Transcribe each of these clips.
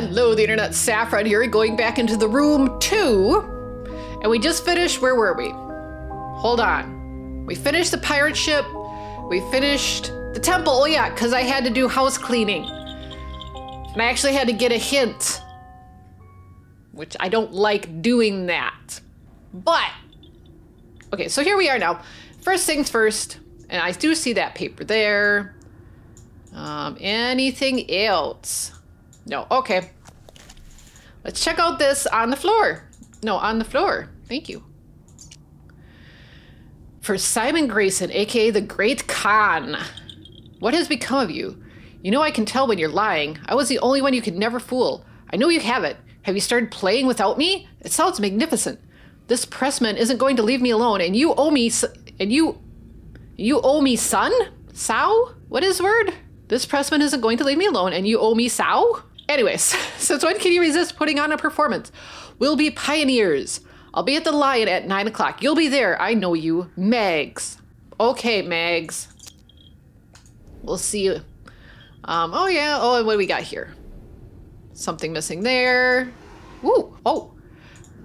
Hello, the internet. Saffron here, going back into the room two. And we just finished, where were we? Hold on. We finished the pirate ship. We finished the temple. Oh yeah, because I had to do house cleaning. And I actually had to get a hint. Which I don't like doing that. But, okay, so here we are now. First things first, and I do see that paper there. Um, anything else? No, okay. Let's check out this on the floor. No, on the floor. Thank you. For Simon Grayson, aka the Great Khan. What has become of you? You know I can tell when you're lying. I was the only one you could never fool. I know you have it. Have you started playing without me? It sounds magnificent. This pressman isn't going to leave me alone, and you owe me. And you. You owe me son? Sow? What is word? This pressman isn't going to leave me alone, and you owe me sow? Anyways, since when can you resist putting on a performance? We'll be pioneers. I'll be at the Lion at 9 o'clock. You'll be there. I know you. Megs. Okay, Megs. We'll see you. Um, oh, yeah. Oh, and what do we got here? Something missing there. Ooh. Oh.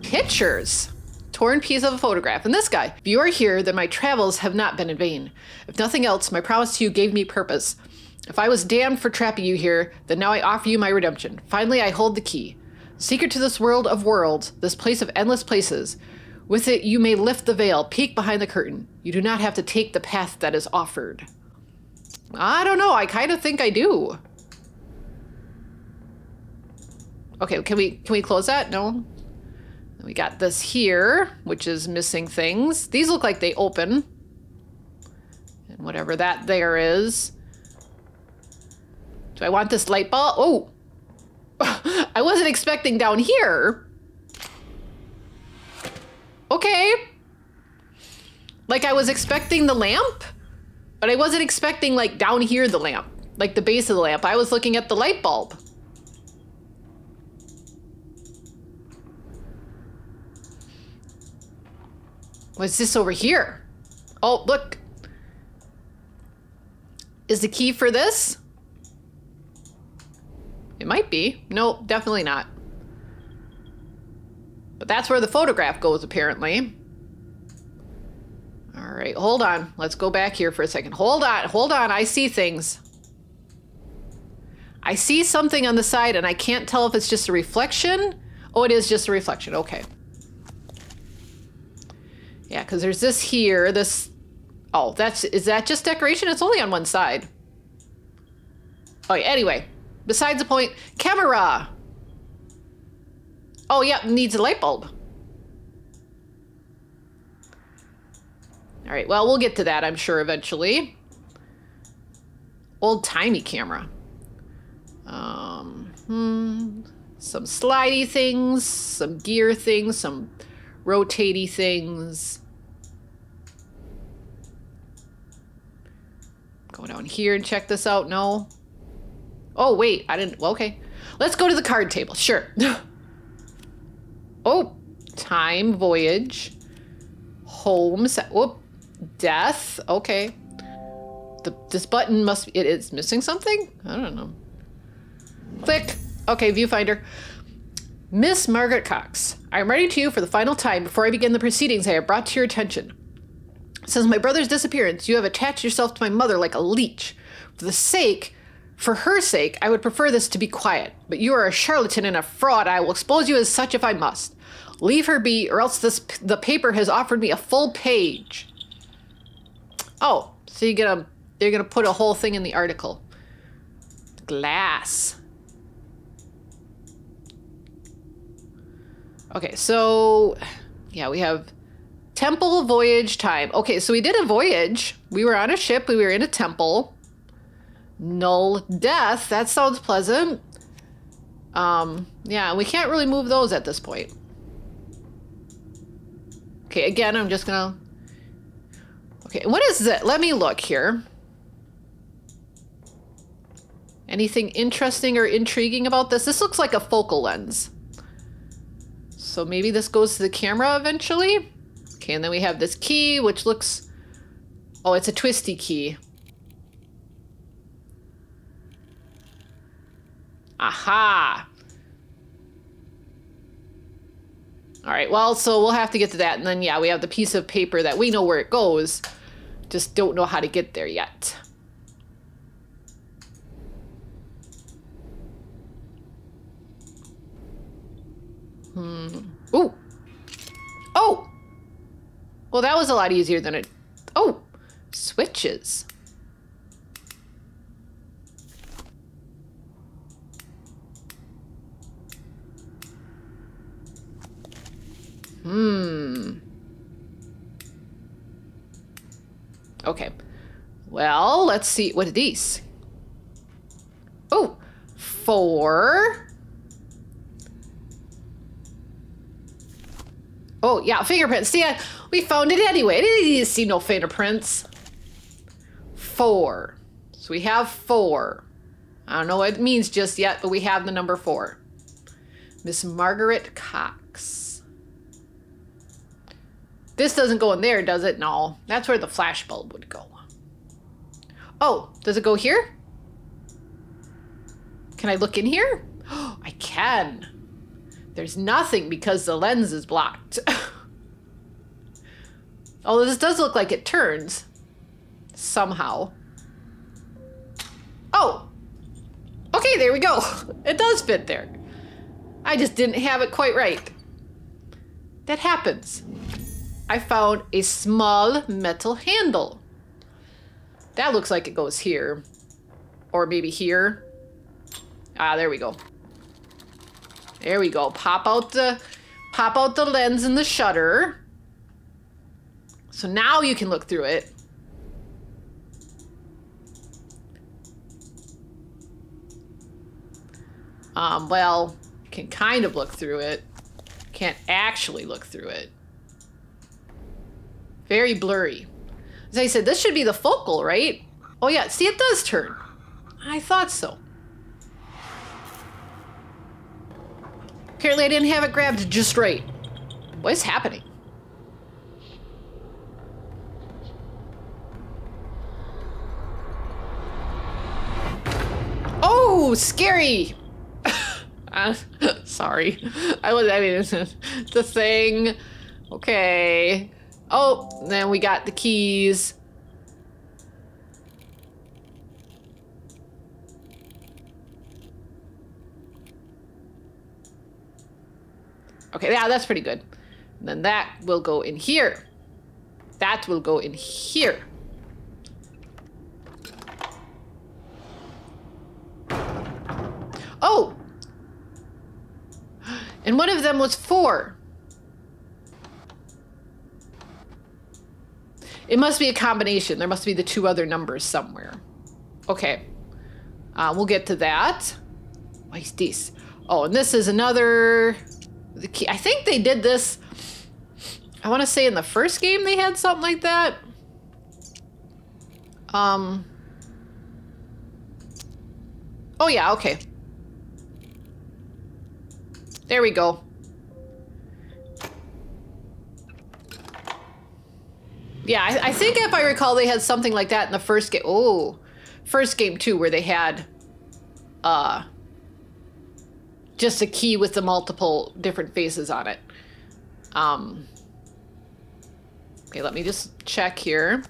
Pictures. Torn piece of a photograph. And this guy. If you are here, then my travels have not been in vain. If nothing else, my promise to you gave me purpose. If I was damned for trapping you here, then now I offer you my redemption. Finally, I hold the key. Secret to this world of worlds, this place of endless places. With it, you may lift the veil, peek behind the curtain. You do not have to take the path that is offered. I don't know. I kind of think I do. Okay, can we can we close that? No. We got this here, which is missing things. These look like they open. And whatever that there is. Do I want this light bulb? Oh! I wasn't expecting down here. Okay. Like I was expecting the lamp, but I wasn't expecting like down here the lamp, like the base of the lamp. I was looking at the light bulb. What's this over here? Oh, look. Is the key for this? It might be. No, definitely not. But that's where the photograph goes, apparently. All right, hold on. Let's go back here for a second. Hold on, hold on. I see things. I see something on the side and I can't tell if it's just a reflection. Oh, it is just a reflection. Okay. Yeah, because there's this here, this... Oh, that's... Is that just decoration? It's only on one side. Oh, yeah, anyway. Besides the point, camera. Oh, yeah, needs a light bulb. All right, well, we'll get to that, I'm sure, eventually. Old-timey camera. Um, hmm, some slidey things, some gear things, some rotatey things. Go down here and check this out. No. Oh, wait, I didn't, well, okay. Let's go to the card table, sure. oh, time, voyage, home, whoop, death, okay. The, this button must, it is missing something? I don't know. Click, okay, viewfinder. Miss Margaret Cox, I am writing to you for the final time before I begin the proceedings I have brought to your attention. Since my brother's disappearance, you have attached yourself to my mother like a leech. For the sake for her sake, I would prefer this to be quiet, but you are a charlatan and a fraud. I will expose you as such if I must. Leave her be, or else this the paper has offered me a full page. Oh, so you're gonna—they're gonna put a whole thing in the article. Glass. Okay, so yeah, we have temple voyage time. Okay, so we did a voyage. We were on a ship. We were in a temple. Null death. That sounds pleasant. Um, yeah, we can't really move those at this point. Okay, again, I'm just gonna... Okay, what is it? Let me look here. Anything interesting or intriguing about this? This looks like a focal lens. So maybe this goes to the camera eventually? Okay, and then we have this key, which looks... Oh, it's a twisty key. Aha! All right, well, so we'll have to get to that. And then, yeah, we have the piece of paper that we know where it goes, just don't know how to get there yet. Hmm. Ooh. Oh! Well, that was a lot easier than it... Oh! Switches. Okay. Well, let's see. What are these? Oh, four. Oh, yeah, fingerprints. See, we found it anyway. I didn't see no fingerprints. Four. So we have four. I don't know what it means just yet, but we have the number four. Miss Margaret Cox. This doesn't go in there, does it? No. That's where the flash bulb would go. Oh, does it go here? Can I look in here? Oh, I can. There's nothing because the lens is blocked. Although this does look like it turns. Somehow. Oh! Okay, there we go. It does fit there. I just didn't have it quite right. That happens. I found a small metal handle. That looks like it goes here. Or maybe here. Ah, there we go. There we go. Pop out the pop out the lens and the shutter. So now you can look through it. Um, well, can kind of look through it. Can't actually look through it. Very blurry. As I said, this should be the focal, right? Oh yeah, see it does turn. I thought so. Apparently I didn't have it grabbed just right. What is happening? Oh, scary! uh, sorry. I was, I mean, the thing. Okay. Oh, then we got the keys. Okay, yeah, that's pretty good. And then that will go in here. That will go in here. Oh! And one of them was four. It must be a combination. There must be the two other numbers somewhere. Okay. Uh, we'll get to that. What is this? Oh, and this is another the key. I think they did this. I want to say in the first game they had something like that. Um. Oh yeah, okay. There we go. Yeah, I, I, think if I recall, they had something like that in the first game. Oh, first game too, where they had, uh, just a key with the multiple different faces on it. Um, okay, let me just check here.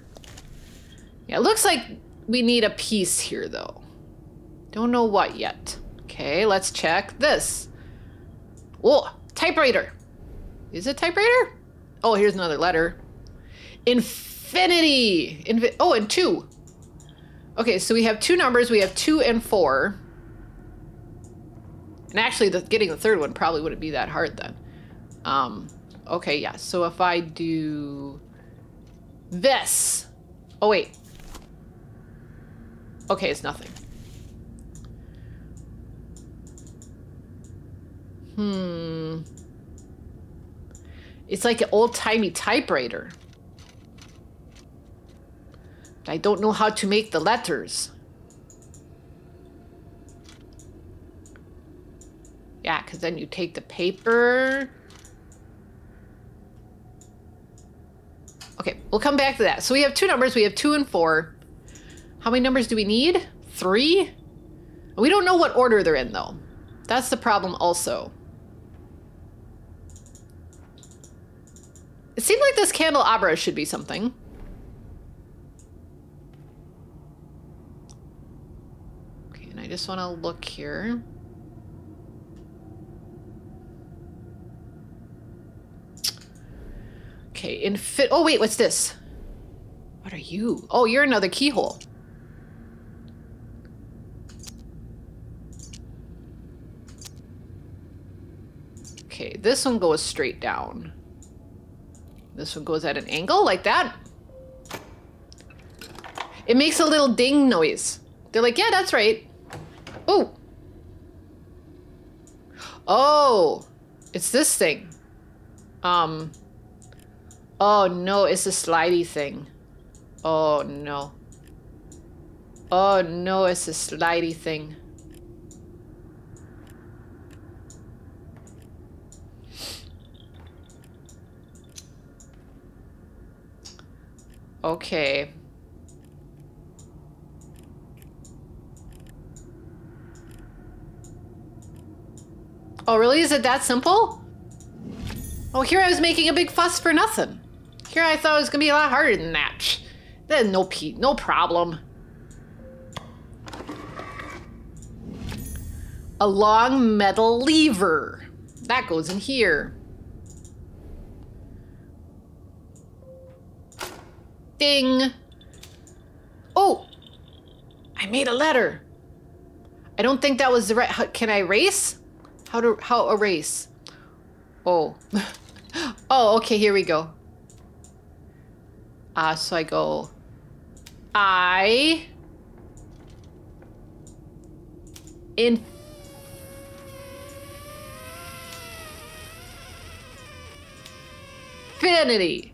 Yeah, it looks like we need a piece here, though. Don't know what yet. Okay, let's check this. Oh, typewriter. Is it typewriter? Oh, here's another letter. Infinity. Infi oh, and two. Okay, so we have two numbers. We have two and four. And actually, the, getting the third one probably wouldn't be that hard then. Um, okay, yeah. So if I do this. Oh, wait. Okay, it's nothing. Hmm. It's like an old-timey typewriter. I don't know how to make the letters. Yeah, because then you take the paper. Okay, we'll come back to that. So we have two numbers. We have two and four. How many numbers do we need? Three? We don't know what order they're in, though. That's the problem also. It seemed like this candelabra should be something. Okay, and I just want to look here. Okay, in fit. Oh, wait, what's this? What are you? Oh, you're another keyhole. Okay, this one goes straight down. This one goes at an angle like that. It makes a little ding noise. They're like, yeah, that's right. Oh. Oh, it's this thing. Um. Oh no, it's a slidey thing. Oh no. Oh no, it's a slidey thing. Okay. Oh, really? Is it that simple? Oh, here I was making a big fuss for nothing. Here I thought it was gonna be a lot harder than that. Then no Pete, no problem. A long metal lever. That goes in here. Ding. Oh, I made a letter. I don't think that was the right. Can I erase? How to how erase? Oh, oh. Okay, here we go. Ah, uh, so I go. I. In infinity.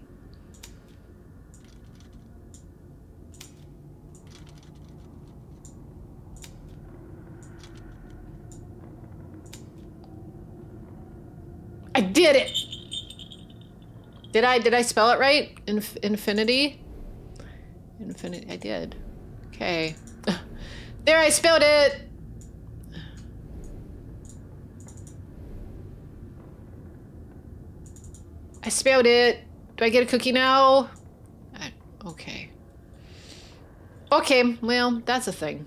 Did it. Did I did I spell it right? Inf infinity? Infinity. I did. Okay. there I spelled it. I spelled it. Do I get a cookie now? Okay. Okay, well, that's a thing.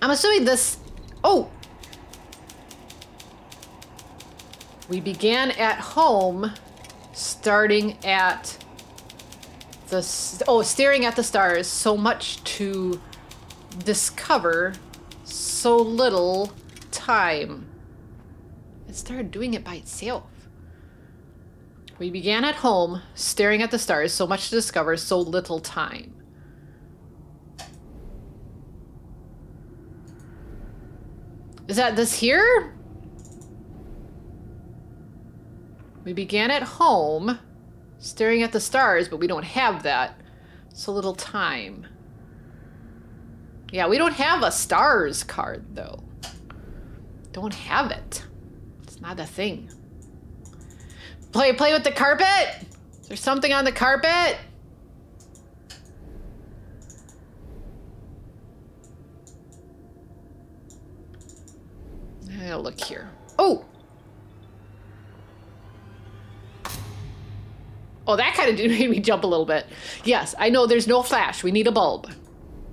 I'm assuming this... Oh! We began at home, starting at the oh, staring at the stars. So much to discover, so little time. It started doing it by itself. We began at home, staring at the stars. So much to discover, so little time. Is that this here? We began at home, staring at the stars, but we don't have that. So little time. Yeah, we don't have a stars card, though. Don't have it. It's not a thing. Play, play with the carpet? Is there something on the carpet? I'll look here. Oh! Oh, that kind of made me jump a little bit. Yes, I know there's no flash. We need a bulb.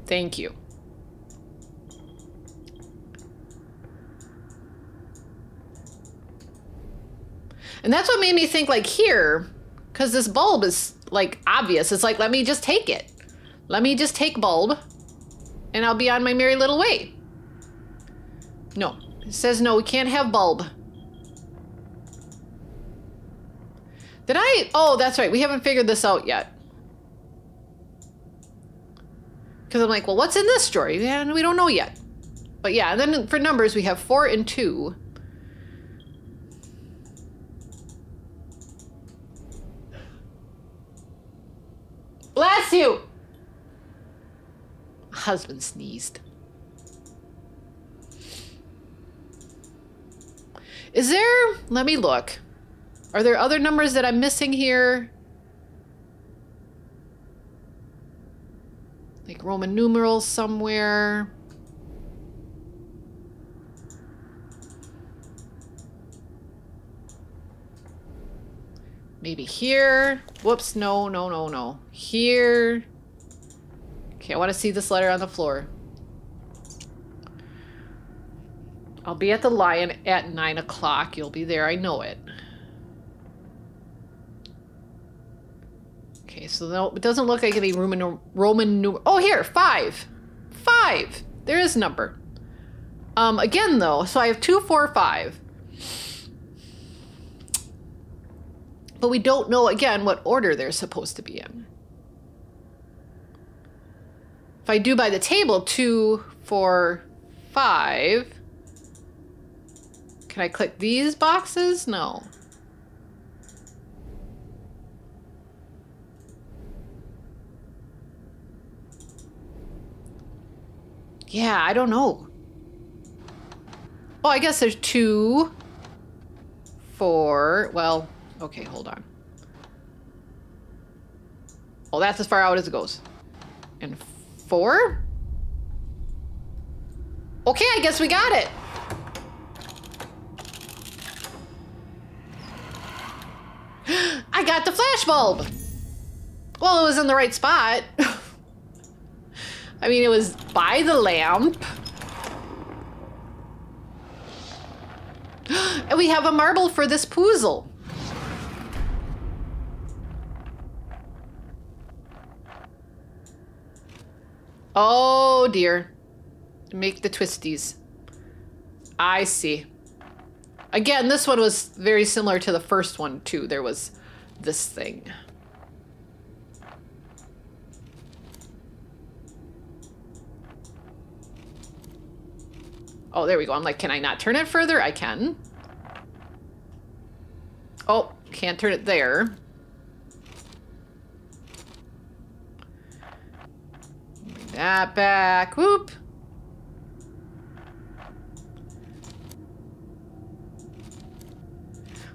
Thank you. And that's what made me think like here, because this bulb is like obvious. It's like, let me just take it. Let me just take bulb and I'll be on my merry little way. No, it says no, we can't have bulb. Did I? Oh, that's right. We haven't figured this out yet. Because I'm like, well, what's in this drawer? Yeah, we don't know yet. But yeah, and then for numbers, we have four and two. Bless you! Husband sneezed. Is there, let me look. Are there other numbers that I'm missing here? Like Roman numerals somewhere. Maybe here. Whoops, no, no, no, no. Here. Okay, I want to see this letter on the floor. I'll be at the Lion at 9 o'clock. You'll be there, I know it. Okay, so no, it doesn't look like any Roman, Roman. Oh, here, 5. 5. There is number. Um, again, though, so I have two, four, five. But we don't know, again, what order they're supposed to be in. If I do by the table, two, four, five, can I click these boxes? No. Yeah, I don't know. Oh, I guess there's two, four, well, okay, hold on. Oh, that's as far out as it goes. And four? Okay, I guess we got it. I got the flashbulb. Well, it was in the right spot. I mean, it was by the lamp. and we have a marble for this poozle. Oh dear. Make the twisties. I see. Again, this one was very similar to the first one too. There was this thing. Oh, there we go. I'm like, can I not turn it further? I can. Oh, can't turn it there. Bring that back. Whoop.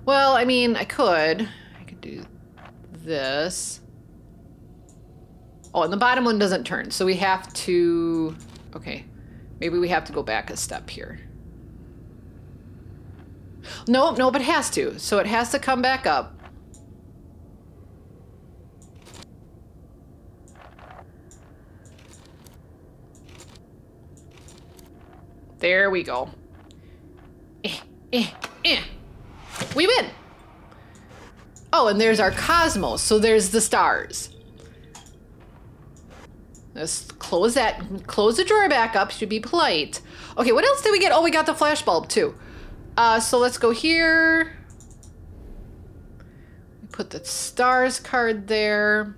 Well, I mean, I could. I could do this. Oh, and the bottom one doesn't turn, so we have to... Okay. Maybe we have to go back a step here. No, no, but it has to. So it has to come back up. There we go. Eh, eh, eh. We win! Oh, and there's our cosmos. So there's the stars. Let's close that, close the drawer back up, should be polite. Okay, what else did we get? Oh, we got the flash bulb too. Uh, so let's go here. Put the stars card there.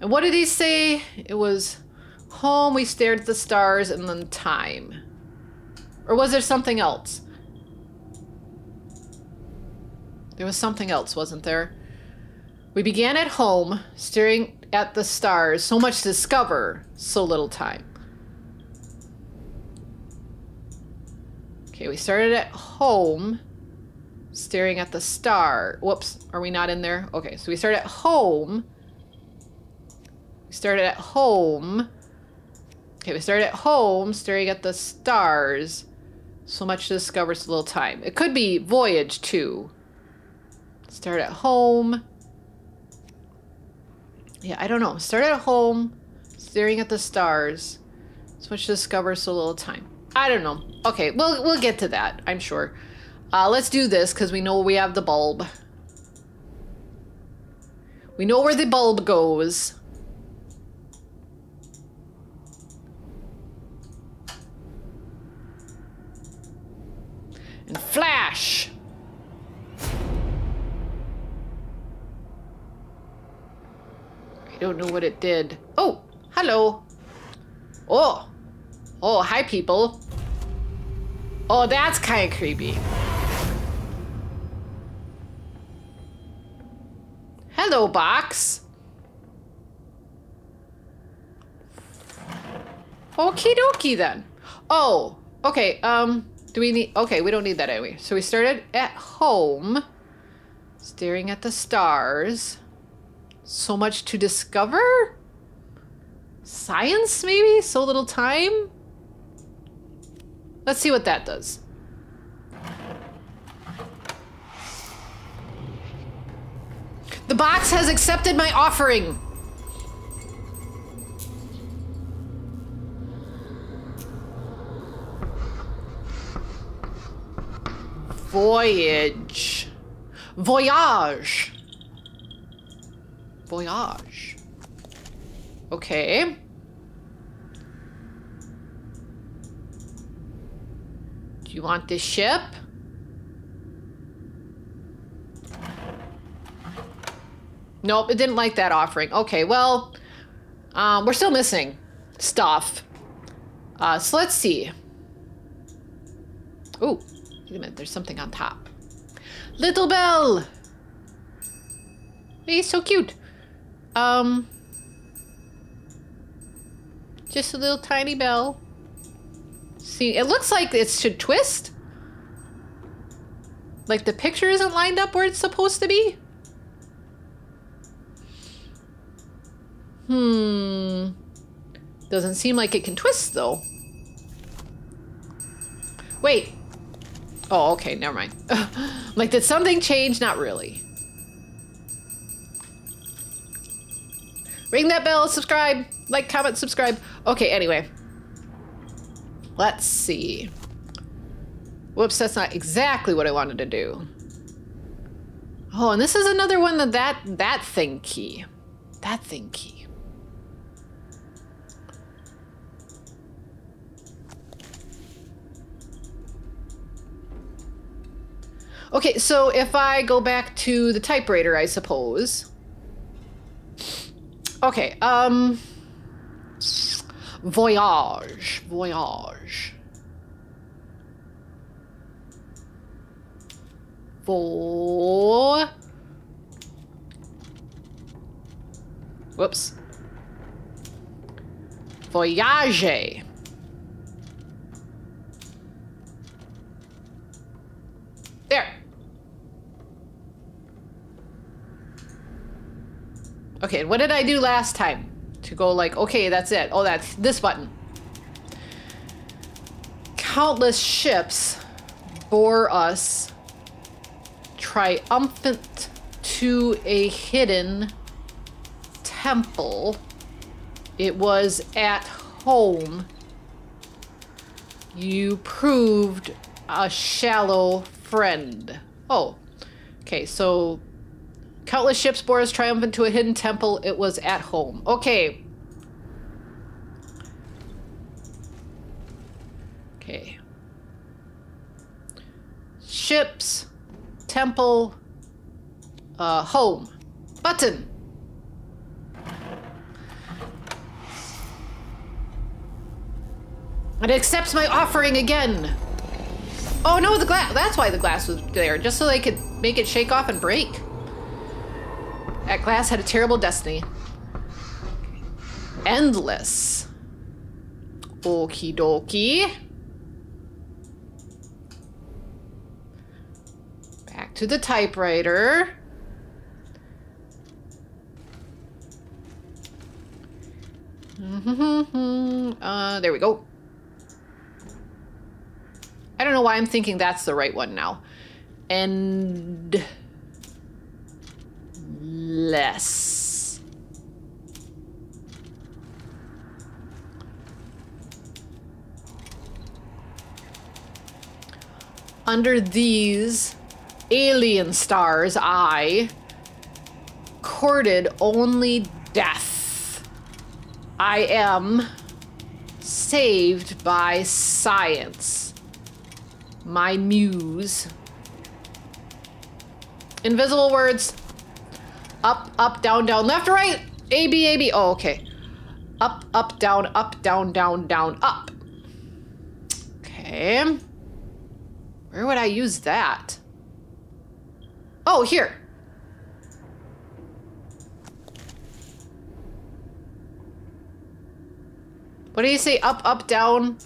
And what did he say? It was home, we stared at the stars, and then time. Or was there something else? There was something else, wasn't there? We began at home, staring at the stars. So much to discover, so little time. Okay, we started at home, staring at the star. Whoops, are we not in there? Okay, so we started at home. We started at home. Okay, we started at home, staring at the stars. So much to discover, so little time. It could be voyage, too. Start at home. Yeah, I don't know. Start at home, staring at the stars. So much to discover, so little time. I don't know. Okay, we'll, we'll get to that, I'm sure. Uh, let's do this, because we know we have the bulb. We know where the bulb goes. And flash! Don't know what it did. Oh, hello. Oh. Oh, hi, people. Oh, that's kind of creepy. Hello, box. Okie dokie then. Oh, okay. Um, do we need... Okay, we don't need that anyway. So we started at home, staring at the stars. So much to discover? Science, maybe? So little time? Let's see what that does. The box has accepted my offering. Voyage. Voyage. Voyage. Okay. Do you want this ship? Nope, it didn't like that offering. Okay, well, um, we're still missing stuff. Uh, so let's see. Oh, wait a minute, there's something on top. Little Bell! He's so cute. Um, just a little tiny bell. See, it looks like it should twist. Like the picture isn't lined up where it's supposed to be. Hmm. Doesn't seem like it can twist though. Wait. Oh, okay, never mind. like, did something change? Not really. Ring that bell, subscribe, like, comment, subscribe. Okay, anyway. Let's see. Whoops, that's not exactly what I wanted to do. Oh, and this is another one that that, that thing key. That thing key. Okay, so if I go back to the typewriter, I suppose. Okay, um... Voyage. Voyage. Vo... Whoops. Voyage. There. What did I do last time? To go like, okay, that's it. Oh, that's this button. Countless ships bore us triumphant to a hidden temple. It was at home. You proved a shallow friend. Oh, okay, so countless ships bore us triumphant to a hidden temple. It was at home. Okay. Okay. Ships, temple, uh, home. Button. It accepts my offering again. Oh no, the glass. That's why the glass was there, just so they could make it shake off and break. That glass had a terrible destiny. Endless. Okie dokie. Back to the typewriter. uh, there we go. I don't know why I'm thinking that's the right one now. And less. Under these alien stars, I courted only death. I am saved by science. My muse. Invisible words. Up, up, down, down, left, right. A, B, A, B. Oh, okay. Up, up, down, up, down, down, down, up. Okay. Where would I use that? Oh, here. What do you say? Up, up, down.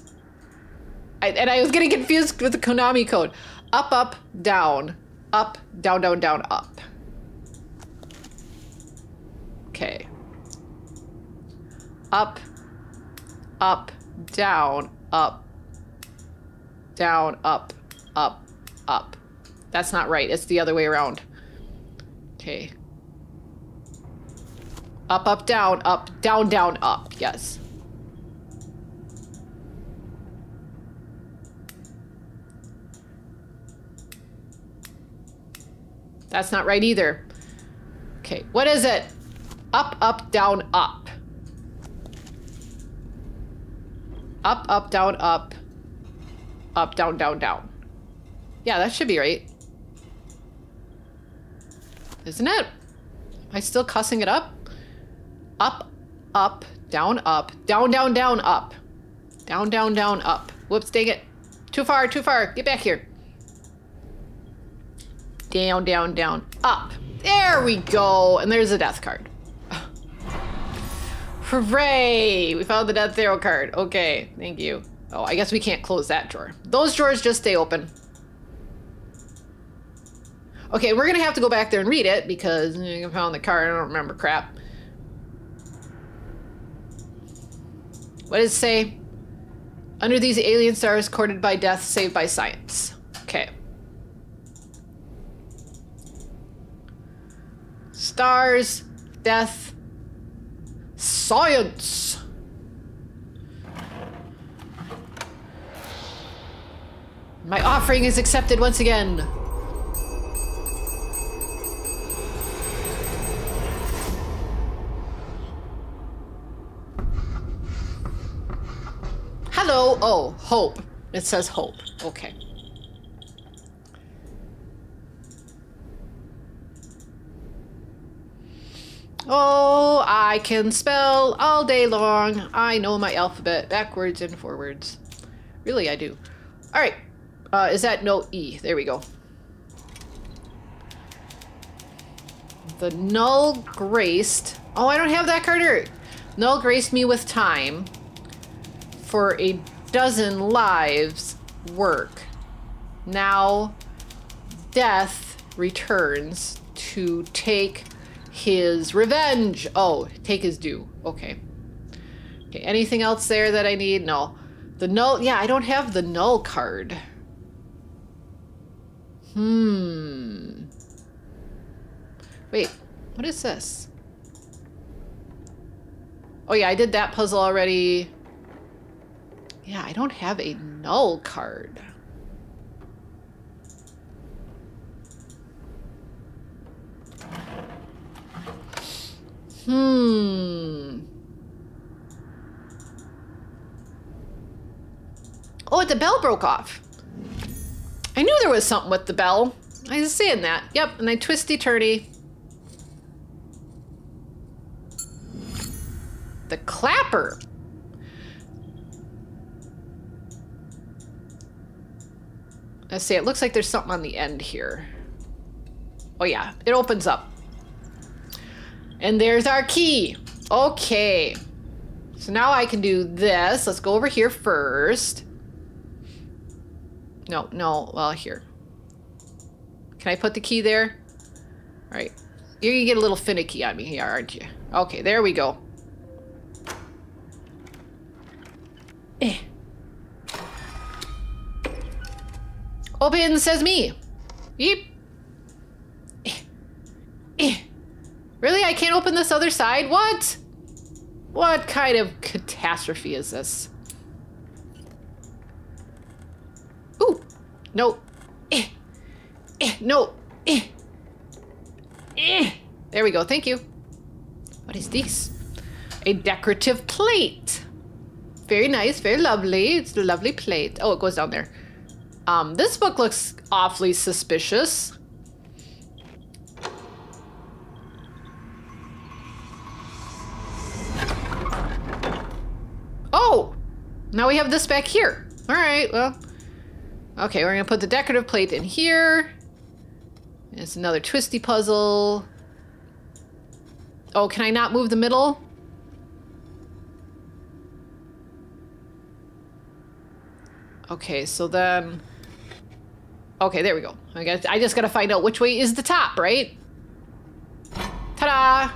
I, and I was getting confused with the Konami code. Up, up, down. Up, down, down, down, up. Okay. Up, up, down, up, down, up, up, up. That's not right. It's the other way around. Okay. Up, up, down, up, down, down, up. Yes. That's not right either. Okay, what is it? Up, up, down, up. Up, up, down, up. Up, down, down, down. Yeah, that should be right. Isn't it? Am I still cussing it up? Up, up, down, up, down, down, down, up. Down, down, down, up. Whoops, dang it. Too far, too far. Get back here. Down, down, down, up. There we go. And there's a death card. Hooray! We found the death arrow card. Okay, thank you. Oh, I guess we can't close that drawer. Those drawers just stay open. Okay, we're gonna have to go back there and read it because I found the card. I don't remember crap. What does it say? Under these alien stars, courted by death, saved by science. Okay. Stars, death, science. My offering is accepted once again. Hello. Oh, hope. It says hope. Okay. Oh, I can spell all day long. I know my alphabet backwards and forwards. Really, I do. All right. Uh, is that note E? There we go. The null graced. Oh, I don't have that card. Null graced me with time for a dozen lives work. Now, death returns to take his revenge. Oh, take his due. Okay. Okay, anything else there that I need? No. The null, yeah, I don't have the null card. Hmm. Wait, what is this? Oh yeah, I did that puzzle already. Yeah, I don't have a null card. Hmm. Oh, the bell broke off. I knew there was something with the bell. I was saying that. Yep, and I twisty turny. The clapper. Let's see, it looks like there's something on the end here. Oh yeah, it opens up. And there's our key. Okay. So now I can do this. Let's go over here first. No, no, well, here. Can I put the key there? All right. You're gonna get a little finicky on me here, aren't you? Okay, there we go. Eh. Open says me. Yeep. Eh. Eh. Really? I can't open this other side? What? What kind of catastrophe is this? Ooh. No. Eh. Eh. No. Eh. Eh. There we go. Thank you. What is this? A decorative plate. Very nice. Very lovely. It's a lovely plate. Oh, it goes down there. Um, this book looks awfully suspicious. Oh! Now we have this back here. All right, well. Okay, we're gonna put the decorative plate in here. It's another twisty puzzle. Oh, can I not move the middle? Okay, so then... Okay, there we go. I, guess, I just gotta find out which way is the top, right? Ta-da!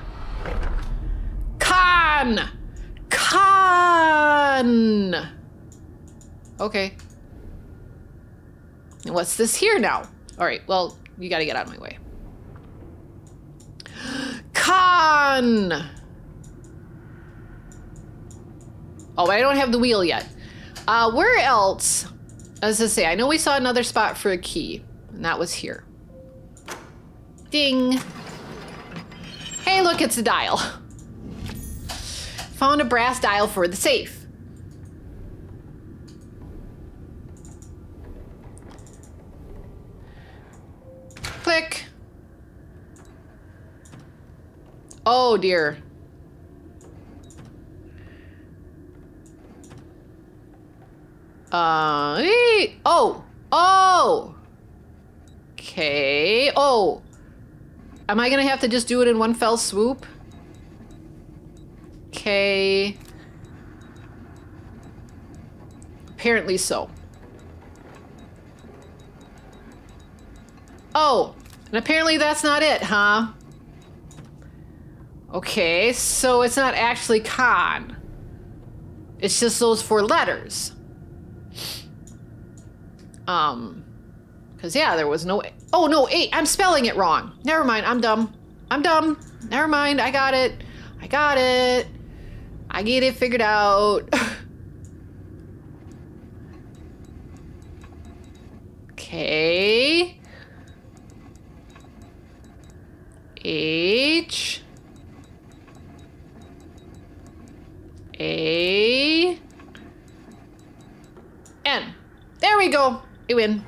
Khan! Okay. And what's this here now? All right, well, you gotta get out of my way. Khan! Oh, I don't have the wheel yet. Uh, where else? As I say, I know we saw another spot for a key, and that was here. Ding. Hey, look, it's a dial. Found a brass dial for the safe. Click. Oh dear. Uh, oh, oh. Okay. Oh. Am I gonna have to just do it in one fell swoop? Okay. Apparently so. Oh, and apparently that's not it, huh? Okay, so it's not actually con. It's just those four letters. Um, because yeah, there was no. Oh no, eight. I'm spelling it wrong. Never mind. I'm dumb. I'm dumb. Never mind. I got it. I got it. I get it figured out. okay. H. A. N. There we go. We win.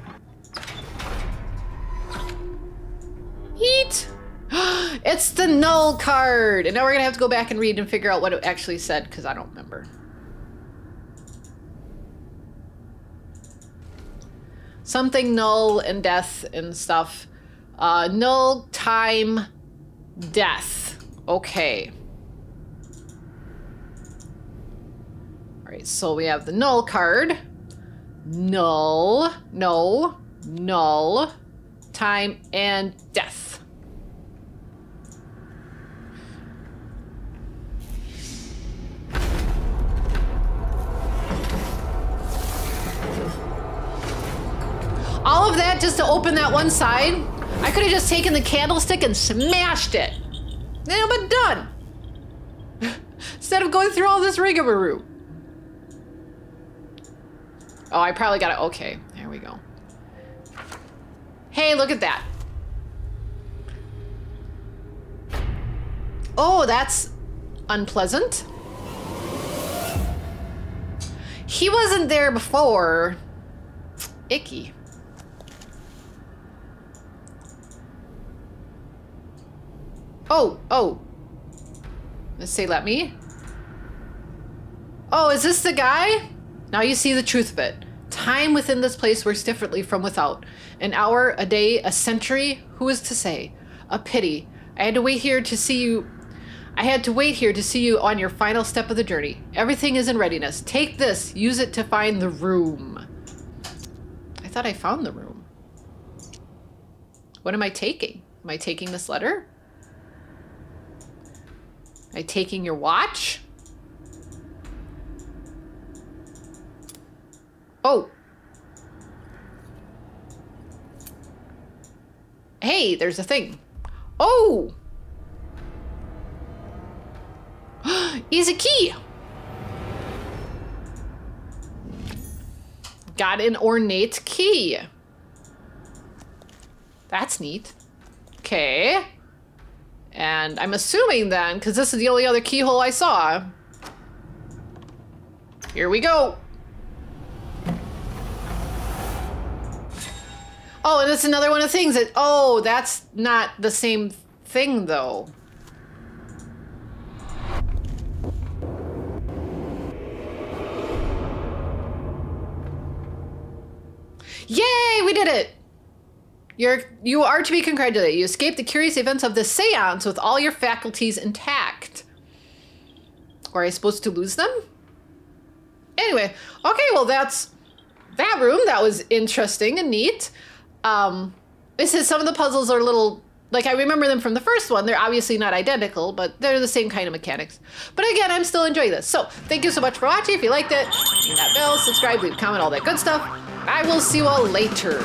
Heat. it's the null card. And now we're going to have to go back and read and figure out what it actually said because I don't remember. Something null and death and stuff. Uh, null, time, death. Okay. All right, so we have the null card. Null, no, null, time, and death. All of that just to open that one side? I could have just taken the candlestick and smashed it. Yeah, but done. Instead of going through all this rigmarole. Oh, I probably got it. Okay, there we go. Hey, look at that. Oh, that's unpleasant. He wasn't there before. Icky. Oh, oh. Let's say let me. Oh, is this the guy? Now you see the truth of it. Time within this place works differently from without. An hour, a day, a century, who is to say? A pity. I had to wait here to see you. I had to wait here to see you on your final step of the journey. Everything is in readiness. Take this, use it to find the room. I thought I found the room. What am I taking? Am I taking this letter? I taking your watch? Oh. Hey, there's a thing. Oh! Is a key. Got an ornate key. That's neat. Okay. And I'm assuming then, because this is the only other keyhole I saw. Here we go. Oh, and it's another one of things that, oh, that's not the same thing though. Yay, we did it! You're, you are to be congratulated. You escaped the curious events of the seance with all your faculties intact. Or are I supposed to lose them? Anyway, okay, well, that's that room. That was interesting and neat. Um, it says some of the puzzles are a little like I remember them from the first one. They're obviously not identical, but they're the same kind of mechanics. But again, I'm still enjoying this. So thank you so much for watching. If you liked it, ring that bell, subscribe, leave a comment, all that good stuff. I will see you all later.